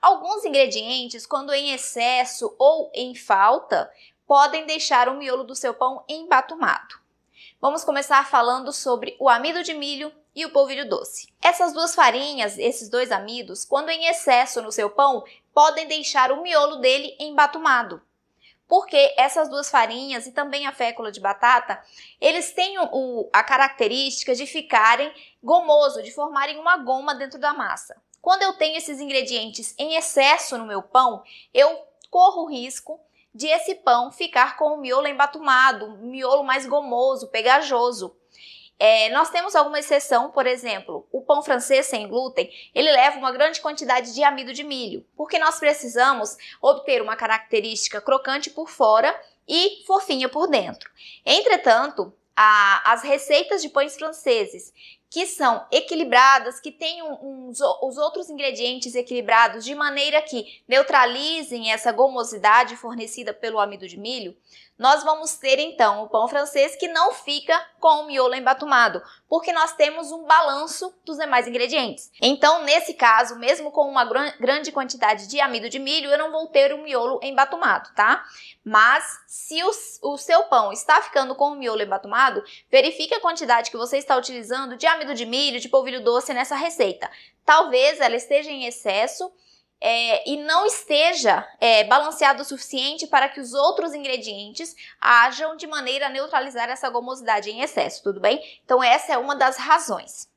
Alguns ingredientes, quando em excesso ou em falta, podem deixar o miolo do seu pão embatumado. Vamos começar falando sobre o amido de milho e o polvilho doce. Essas duas farinhas, esses dois amidos, quando em excesso no seu pão, podem deixar o miolo dele embatumado. Porque essas duas farinhas e também a fécula de batata, eles têm o, a característica de ficarem gomoso, de formarem uma goma dentro da massa. Quando eu tenho esses ingredientes em excesso no meu pão, eu corro o risco de esse pão ficar com o miolo embatumado, um miolo mais gomoso, pegajoso. É, nós temos alguma exceção, por exemplo, o pão francês sem glúten, ele leva uma grande quantidade de amido de milho, porque nós precisamos obter uma característica crocante por fora e fofinha por dentro. Entretanto, a, as receitas de pães franceses que são equilibradas, que uns, os outros ingredientes equilibrados de maneira que neutralizem essa gomosidade fornecida pelo amido de milho, nós vamos ter então o pão francês que não fica com o miolo embatumado, porque nós temos um balanço dos demais ingredientes. Então, nesse caso, mesmo com uma grande quantidade de amido de milho, eu não vou ter o miolo embatumado, tá? Mas se o, o seu pão está ficando com o miolo embatumado, verifique a quantidade que você está utilizando de amido de milho, de polvilho doce nessa receita. Talvez ela esteja em excesso é, e não esteja é, balanceado o suficiente para que os outros ingredientes ajam de maneira a neutralizar essa gomosidade em excesso, tudo bem? Então, essa é uma das razões.